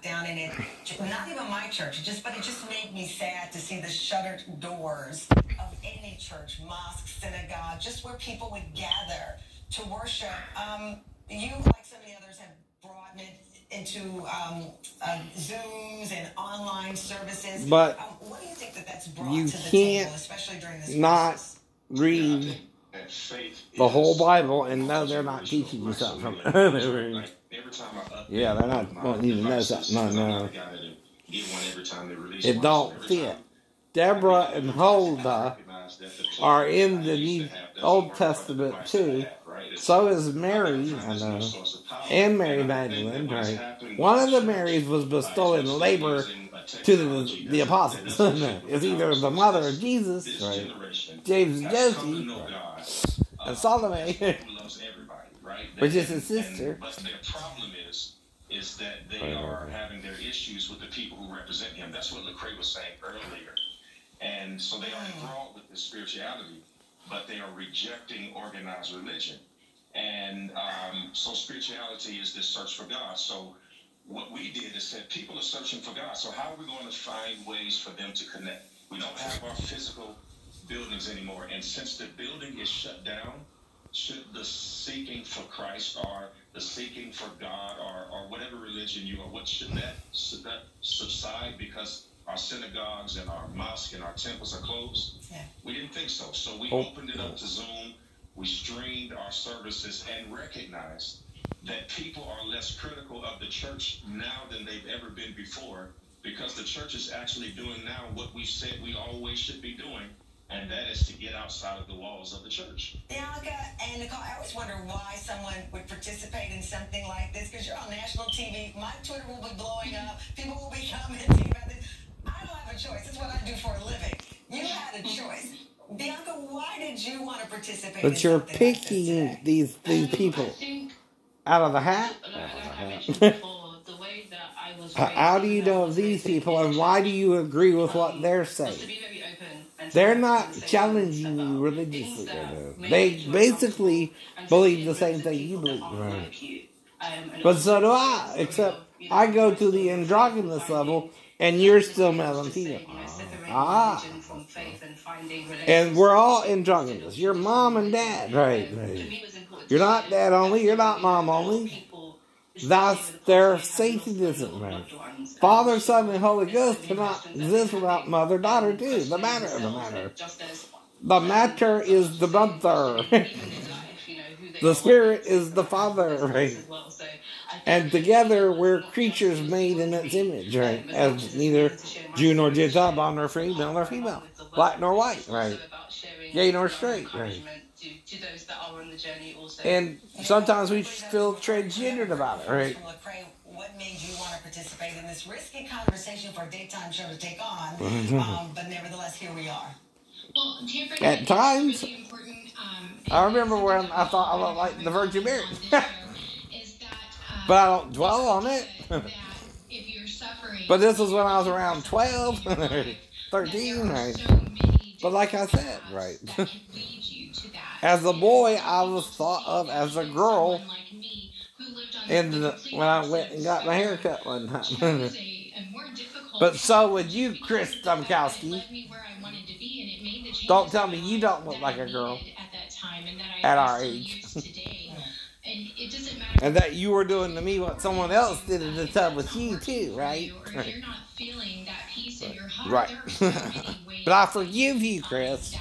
locked down, and it not even my church. It just but it just made me sad to see the shuttered doors of any church, mosque, synagogue, just where people would gather to worship. Um, you, like so many others, have brought it into um, uh, Zooms and online services. But um, what do you think that that's brought you to the can't table, especially during this not crisis? read And faith the whole Bible and know they're not teaching you something from it. Like, every time I update Yeah, they're not wanting you to know something. No, no. not the guy that'll get one every time they release It don't fit. Deborah and Huldah recognize that the are in the New to have doesn't Old work for the Testament too. I have, right? It's- So is Mary, I know, source of power. and Mary And I think Magdalene, right? One of the Marys was bestowing labor to the, the apostles. it's either the mother of. Jesus, right? James and has come to Josie, know right? And Salome, who loves everybody, right? which is his sister. and- but their problem is, is that they Right, right, are right. having their issues with the people who represent him. That's what Lecrae was saying earlier. And so they are enthralled with this spirituality, but they are rejecting organized religion. And um, so spirituality is this search for God. So what we did is said people are searching for God. So how are we going to find ways for them to connect? We don't have our physical buildings anymore. And since the building is shut down, should the seeking for Christ or the seeking for God or, or whatever religion you are, what should that should that subside because our synagogues and our mosques and our temples are closed? Yeah. We didn't think so. So we Oh. opened it up to Zoom. We streamed our services and recognized that people are less critical of the church now than they've ever been before because the church is actually doing now what we said we always should be doing, and that is to get outside of the walls of the church. Bianca and Nicole, I always wonder why someone would participate in something like this because you're on national TV. My Twitter will be blowing up. People will be commenting about this. I don't have a choice. It's what I do for a living. You had a choice. Bianca, why did you want to participate? in But you're something like this picking these these people think, out of the hat. like, like before, the way that I was How how do you know was these people, and why do you agree with what they're saying? be very open and to They're not challenging you religiously. They basically believe the same thing you believe. Right. But so do I, except I go to the androgynous level, and you're still you Ah. and we're all androgynous. You're mom and dad, right? Right. You're not dad only, you're not mom only. That's their loved ones, and Father, Son, and Holy Ghost cannot exist without mother, daughter, too. The matter of the matter. The matter is the mother. The spirit is the father, right? And together we're creatures made in its image, right? as neither Jew nor Gentile, bond nor free, male nor female, black nor white, right? Gay nor straight, right? Encouragement to, to those that are on the journey also. And sometimes we feel transgendered about it, right? What made you want to participate in this risky conversation for a daytime show to take on? um, but nevertheless, here we are. Well, At times, really um, I remember when I thought I really looked like the Virgin Mary. on this show is that, um, But I don't dwell on it. if you're But this was when I was around in 12, 13, that there are right? so But like I different said, paths right. As a boy, I was thought of as a girl. And when I went and got my hair cut one time. But so would you, Chris Domkowski. Don't tell me you don't look like a girl. At our age. And it doesn't matter. and that you were doing to me what someone else did in the tub with you too, right? Right. ways But I forgive you, Chris.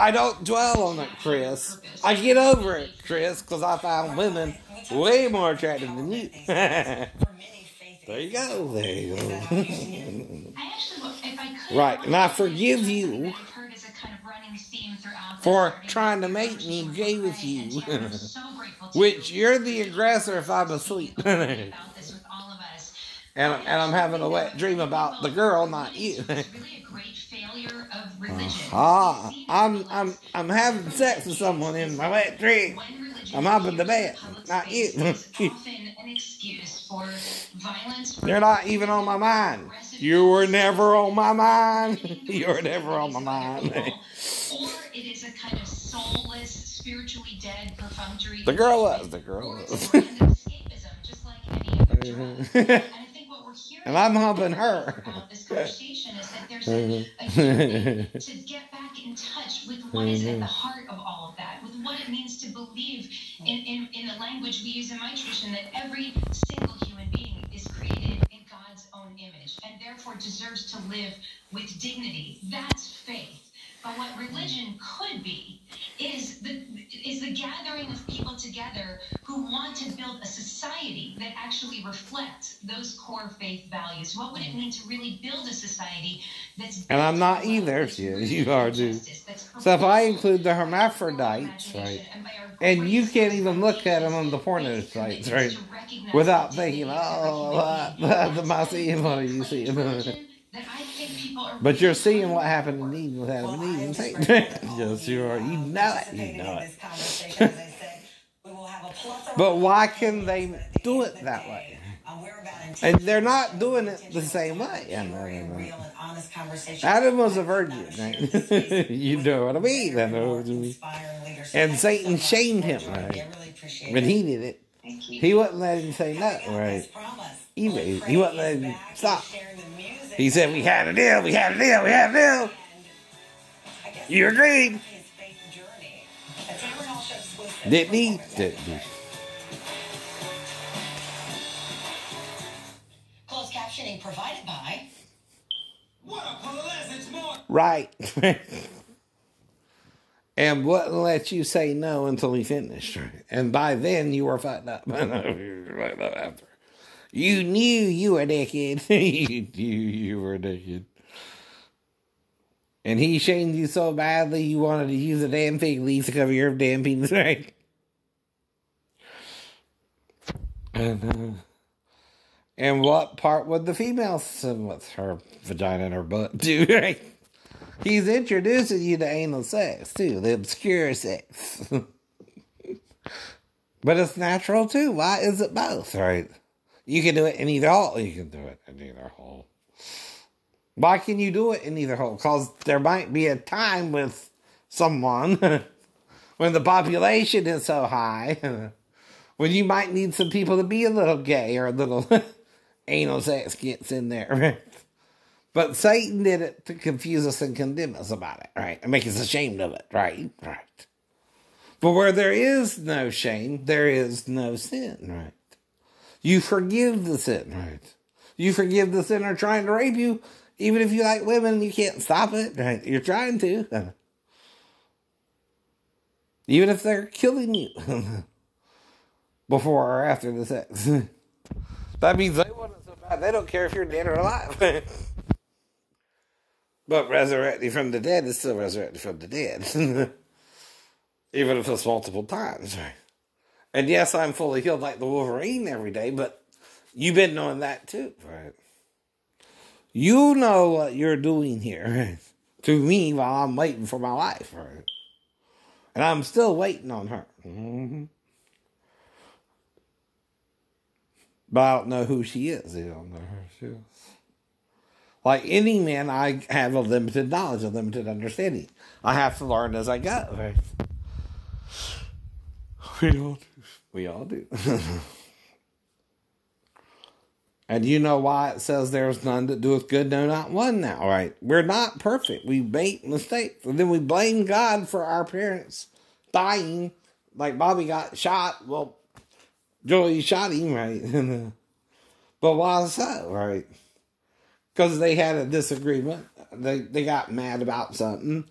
I don't dwell on it, Chris. I get over it, Chris, because I found women way more attractive than you. there you go. There you go. Right, and I forgive you for trying to make me gay with you. Which you. you're the aggressor if I'm asleep. And, and I'm having a wet dream about the girl, not you. Religion. Ah, I'm I'm I'm having sex with someone in my wet dream. I'm up in the bed, not you. space, it's often an excuse for violence. They're not even on my mind. You were never on my mind. You were never on my mind. or it is a kind of soulless, spiritually dead, perfunctory. The girl was. The girl was. And I think what we're hearing And I'm helping her. About this conversation is that there's a, a mm-hmm. to get back in touch with what is at the mm-hmm. heart of all of that, with what it means to believe in, in, in a language we use in my tradition that every single human being is created in God's own image and therefore deserves to live with dignity. That's faith. But what religion could be is the is the gathering of people together who want to build a society that actually reflects those core faith values. What would it mean to really build a society that's And I'm not either. You- you are, dude. So if I include the hermaphrodites, right, and you can't even look at them on the porno sites, right, without thinking, dignity of every oh, the That's Massey, what are you the seeing? religion that I think people are But you're seeing what happened for. to Eve with Adam Well, and I Eve am and just Satan. grateful that all of yes, you are. You know it. You know it. this conversation. As I said, we will have a plethora But why can they but at the do it that way? we're about And they're not doing it the same way. a I know, pure I know. real and honest conversation. Adam was a I virgin, right? you know what I mean. I know what you mean. And Thank you so Satan shamed him, right? I really appreciate When he did it, he wouldn't let him say no, Coming up, as right? He- Lord he Craig wouldn't is let him stop. Sharing the music. He said, We had a deal, we had a deal, we had a deal. And I guess You agreed. his faith journey. A Tamron Hall Show exclusive. Didn't he? Didn't he? Closed captioning provided by. What a pleasant morning. Right. and wouldn't let you say no until he finished. And by then you were fucked up. You knew you were naked. you knew you were naked. And he shamed you so badly you wanted to use a damn fig leaf to cover your damn penis, right? And, uh, and what part would the female with her vagina and her butt do, right? He's introducing you to anal sex, too, the obscure sex. but it's natural, too. Why is it both, right? You can do it in either hole. You can do it in either hole. Why can you do it in either hole? Because there might be a time with someone when the population is so high when you might need some people to be a little gay or a little anal sex gets in there. But Satan did it to confuse us and condemn us about it, right? And make us ashamed of it, right? Right. But where there is no shame, there is no sin, right? You forgive the sin, right? You forgive the sinner trying to rape you, even if you like women, you can't stop it, right? You're trying to. Even if they're killing you before or after the sex. that means they want it so bad, they don't care if you're dead or alive. but resurrecting from the dead is still resurrecting from the dead. Even if it's multiple times, right? And yes, I'm fully healed like the Wolverine every day, but you've been knowing that too, right? You know what you're doing here to me while I'm waiting for my wife, right? And I'm still waiting on her. hmm But I don't know who she is. I don't know who she is. Like any man, I have a limited knowledge, a limited understanding. I have to learn as I go. Right? We all do. We all do. and you know why it says there's none that doeth good, no, not one now, right? We're not perfect. We make mistakes. And then we blame God for our parents dying. Like Bobby got shot. Well, Joey shot him, right? but why so, right? Because they had a disagreement. They they got mad about something,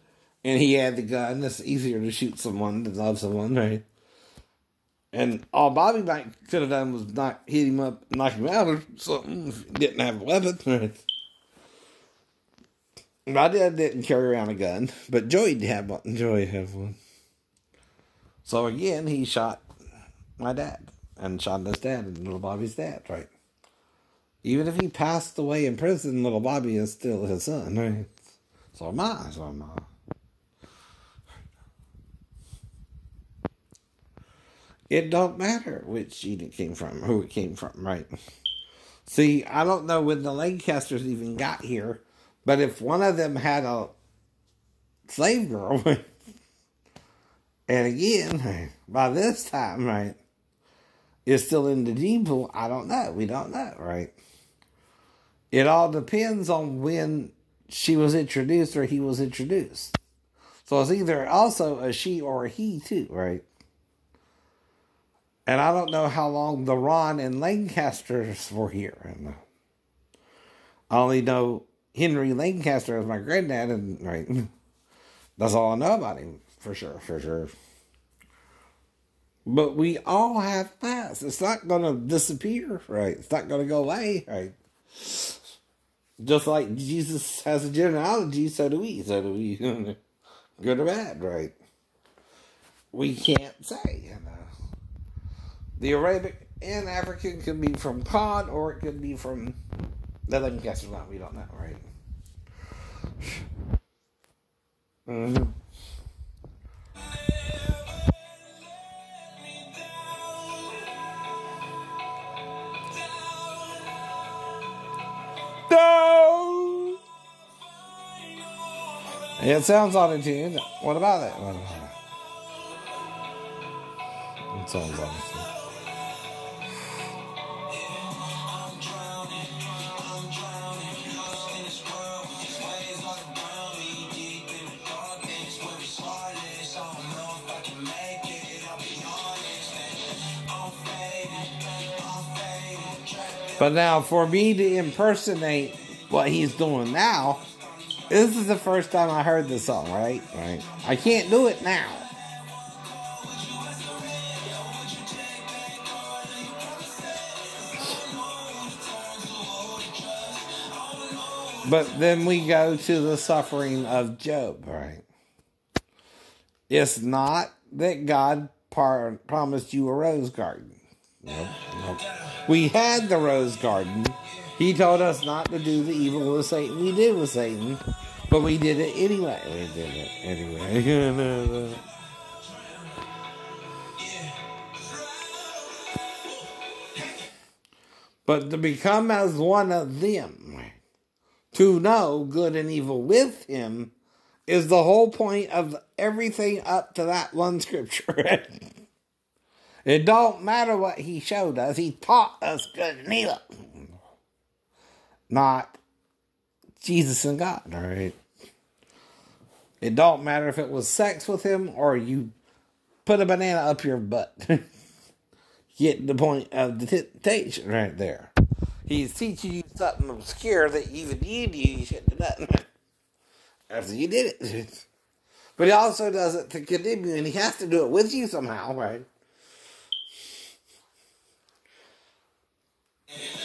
and he had the gun. It's easier to shoot someone than love someone, right? And all Bobby might could have done was knock hit him up, knock him out, or something. Didn't have a weapon? My dad didn't carry around a gun, but Joey did have one. Joey had one. So again, he shot my dad and shot his dad and little Bobby's dad, right? Even if he passed away in prison, little Bobby is still his son, right? So am I, so am I. It don't matter which gene it came from, who it came from, right? See, I don't know when the Lancasters even got here, but if one of them had a slave girl, and again, by this time, right, is still in the gene pool, I don't know. We don't know, right? It all depends on when she was introduced or he was introduced. So it's either also a she or a he too, right? And I don't know how long the Ron and Lancasters were here. And, I only know Henry Lancaster as my granddad, and right, that's all I know about him for sure, for sure. But we all have past. It's not going to disappear, right? It's not going to go away, right? Just like Jesus has a genealogy, so do we. So do we. Good or bad, right? We can't say, you know. The Arabic and African could be from Pod or it could be from the Lancaster line. We don't know, right? Mm-hmm. No! It sounds auto tuned. What about it? What about it? It sounds auto. But now, for me to impersonate what he's doing now, this is the first time I heard the song, right? Right. I can't do it now. But then we go to the suffering of Job, right? It's not that God par- promised you a rose garden. Nope, nope. We had the rose garden. He told us not to do the evil with Satan. We did with Satan, but we did it anyway. We did it anyway. but to become as one of them, to know good and evil with him, is the whole point of everything up to that one scripture. It don't matter what he showed us. He taught us good and evil. Not Jesus and God, all right? It don't matter if it was sex with him or you put a banana up your butt. Get the point of the temptation right there. He's teaching you something obscure that even you knew you shouldn't have done after you did it. But he also does it to condemn you, and he has to do it with you somehow, right?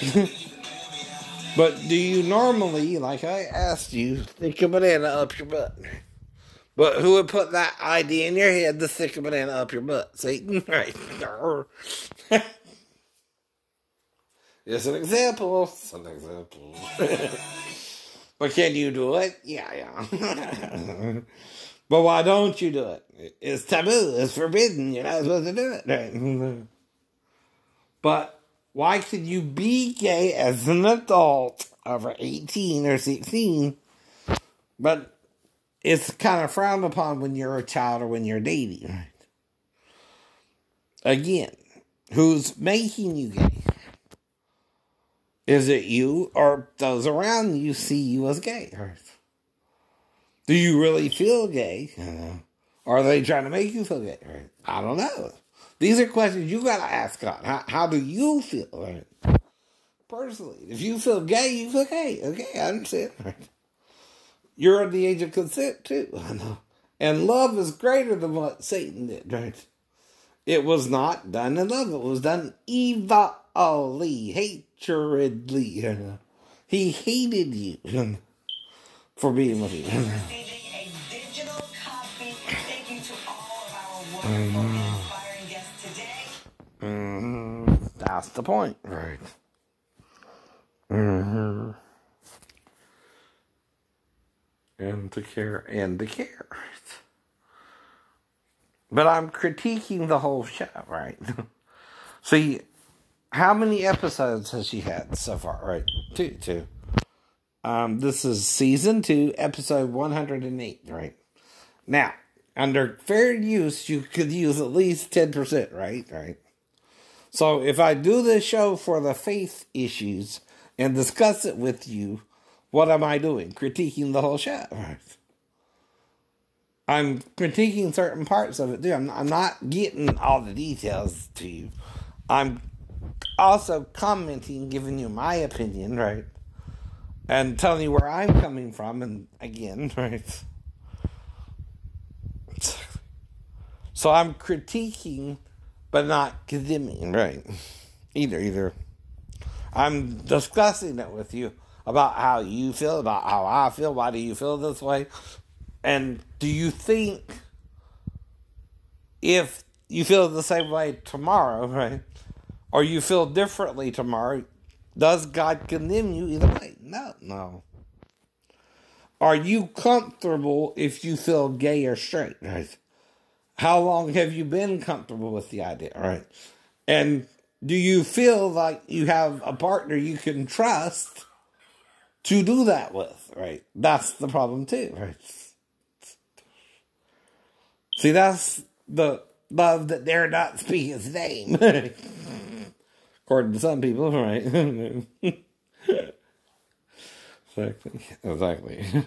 but do you normally, like I asked you, stick a banana up your butt? But who would put that idea in your head to stick a banana up your butt? Satan, right? It's an example. It's an example. but can you do it? Yeah, yeah. but why don't you do it? It's taboo. It's forbidden. You're not supposed to do it. Right? but why could you be gay as an adult over 18 or 16? But it's kind of frowned upon when you're a child or when you're dating, right? Again, who's making you gay? Is it you or those around you see you as gay? Right? Do you really feel gay? Uh, are they trying to make you feel gay? Right? I don't know. These are questions you gotta ask God. How, how do you feel? Right? Personally, if you feel gay, you feel gay. Okay, I understand. Right? You're at the age of consent too. I know. And love is greater than what Satan did, right? It was not done in love. It was done evilly, hatredly. You know? He hated you for being with you. Receiving a digital copy. Thank you to Mhm. That's the point, right? Mm-hmm. And to care and to care. But I'm critiquing the whole show, right? See, how many episodes has she had so far? Right, two, two. Um, this is season two, episode one hundred and eight. Right now, under fair use, you could use at least ten percent. Right, right. So if I do this show for the faith issues, and discuss it with you, what am I doing? Critiquing the whole show. I'm critiquing certain parts of it too. I'm, I'm not getting all the details to you. I'm also commenting, giving you my opinion, right? And telling you where I'm coming from, and again, right? So I'm critiquing, but not condemning, right? Either, either. I'm discussing it with you about how you feel, about how I feel. Why do you feel this way? And do you think if you feel the same way tomorrow, right? Or you feel differently tomorrow, does God condemn you either way? No, no. Are you comfortable if you feel gay or straight, right? How long have you been comfortable with the idea, right? And do you feel like you have a partner you can trust to do that with, right? That's the problem too, right? See, that's the love that dare not speak his name. According to some people, right? exactly. Exactly.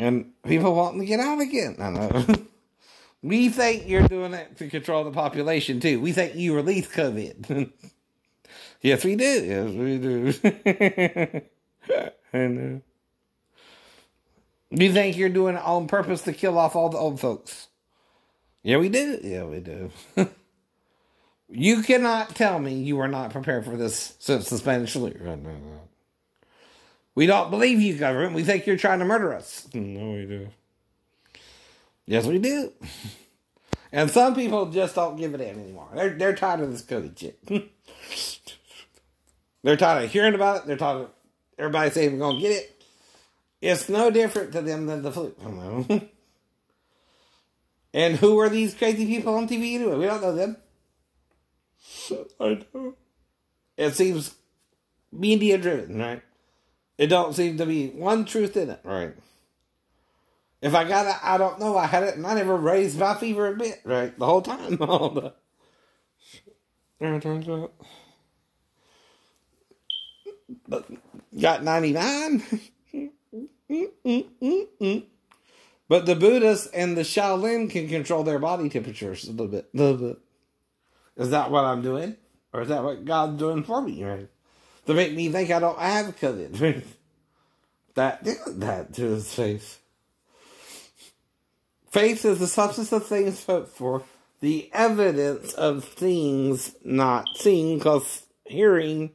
And people wanting to get out again. I know. We think you're doing it to control the population too. We think you release COVID. yes, we do. Yes, we do. I know. You think you're doing it on purpose to kill off all the old folks? Yeah, we do. Yeah, we do. you cannot tell me you are not prepared for this since the Spanish flu. We don't believe you, government. We think you're trying to murder us. No, we do. Yes, we do. And some people just don't give it in anymore. They're they're tired of this COVID shit. they're tired of hearing about it. They're tired of everybody saying we're gonna get it. It's no different to them than the flu. and who are these crazy people on TV anyway? We don't know them. I know. It seems media driven, right? It don't seem to be one truth in it, right? If I got it, I don't know. I had it, and I never raised my fever a bit, right? The whole time. All the but got ninety nine. but the Buddhists and the Shaolin can control their body temperatures a little bit. A little bit. Is that what I'm doing, or is that what God's doing for me, right? to make me think I don't have COVID. that that to his face. Faith is the substance of things hoped for, the evidence of things not seen, because hearing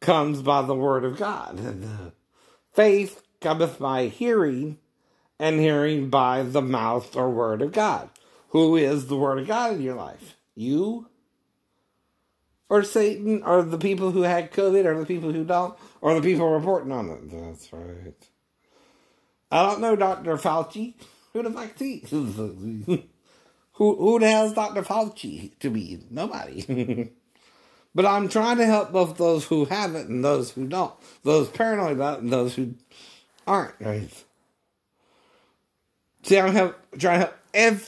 comes by the word of God. And faith cometh by hearing, and hearing by the mouth or word of God. Who is the word of God in your life? You or Satan, or the people who had COVID, or the people who don't, or the people reporting on it. That's right. I don't know Dr. Fauci. Who the fuck is who, who the hell's Dr. Fauci to be? Nobody. but I'm trying to help both those who have it and those who don't. Those paranoid about it and those who aren't, right? See, I'm help, trying to help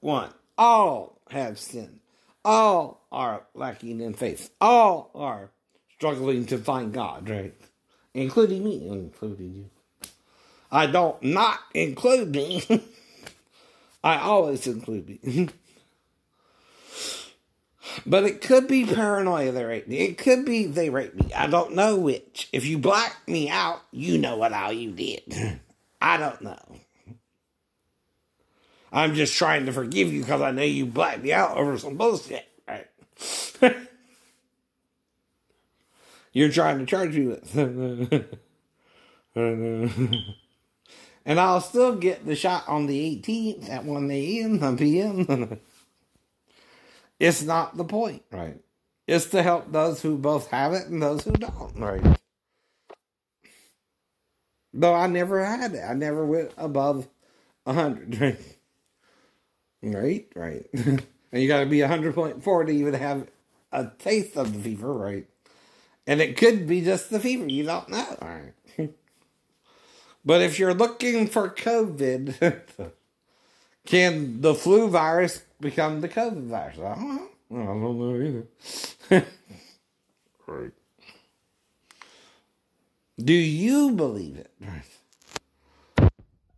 everyone. All have sinned. All are lacking in faith. All are struggling to find God, right? Including me, including you. I don't not include me. I always include me. but it could be paranoia they rape me. It could be they rape me. I don't know which. If you black me out, you know what all you did. I don't know. I'm just trying to forgive you because I know you blacked me out over some bullshit. Right? You're trying to charge me with. And I'll still get the shot on the 18th at 1 a.m. p.m. it's not the point, right? It's to help those who both have it and those who don't, right? Though I never had it. I never went above 100, right? Right, right. and you got to be 100.4 to even have a taste of the fever, right? And it could be just the fever. You don't know, right? But if you're looking for COVID, can the flu virus become the COVID virus? I don't know. I don't know either. right. Do you believe it?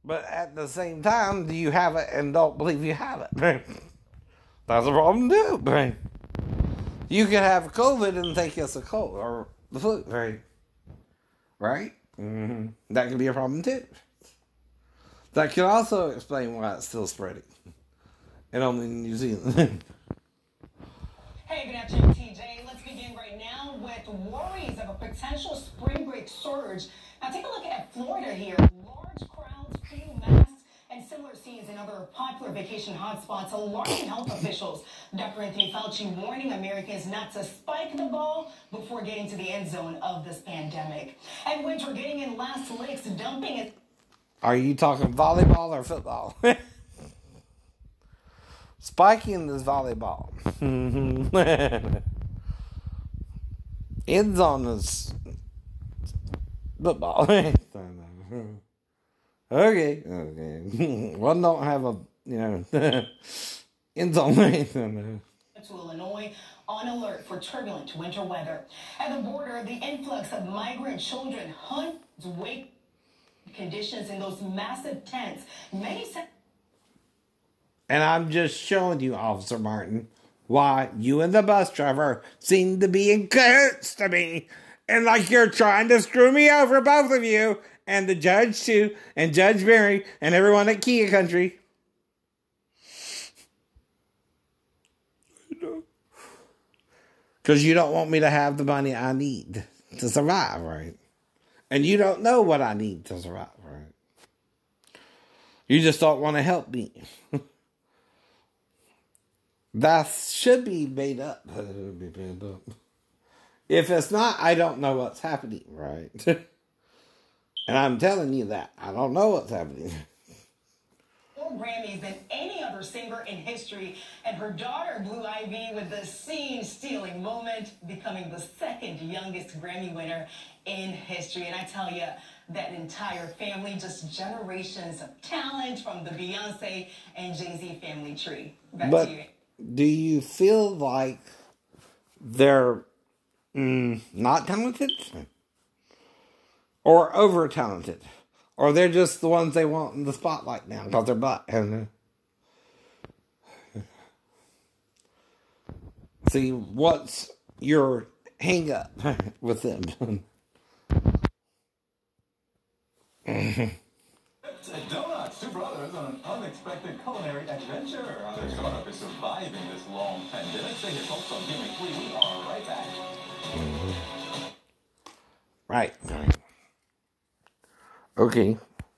But at the same time, do you have it and don't believe you have it? That's a problem too. Right? You can have COVID and think it's a cold or the flu, right? Right? Hmm That can be a problem too. That can also explain why it's still spreading. And only in New Zealand. Hey, good afternoon, TJ. Let's begin right now with worries of a potential spring break surge. Now, take a look at Florida here. Large crowds, few masks, and similar scenes in other popular vacation hotspots alarming health officials. Dr. Anthony Fauci warning Americans not to spike the ball before getting to the end zone of this pandemic. And winter getting in last licks, dumping it. Are you talking volleyball or football? Spiking is volleyball. End zone is football. okay, okay. One don't have a you know end zone. to Illinois on alert for turbulent winter weather. At the border, the influx of migrant children hunts wake conditions in those massive tents. Many said and I'm just showing you, Officer Martin, why you and the bus driver seem to be in cahoots to me. And like you're trying to screw me over, both of you, and the judge too, and Judge Mary, and everyone at Kia Country. Because you don't want me to have the money I need to survive, right? And you don't know what I need to survive, right? You just don't want to help me. that should be made up. If it's not, I don't know what's happening, right? and I'm telling you that. I don't know what's happening. more Grammys than any other singer in history, and her daughter, Blue Ivy, with the scene-stealing moment, becoming the second youngest Grammy winner in history. And I tell you, that entire family, just generations of talent from the Beyonce and Jay-Z family tree. Back But to you. do you feel like they're mm, not talented? Or over talented? Or they're just the ones they want in the spotlight now because they're black? And, See, what's your hang up with them? Donuts, two brothers on an unexpected culinary adventure. How their startup is surviving this long pandemic. Stay here, folks, on Give. We are right back. right. Okay.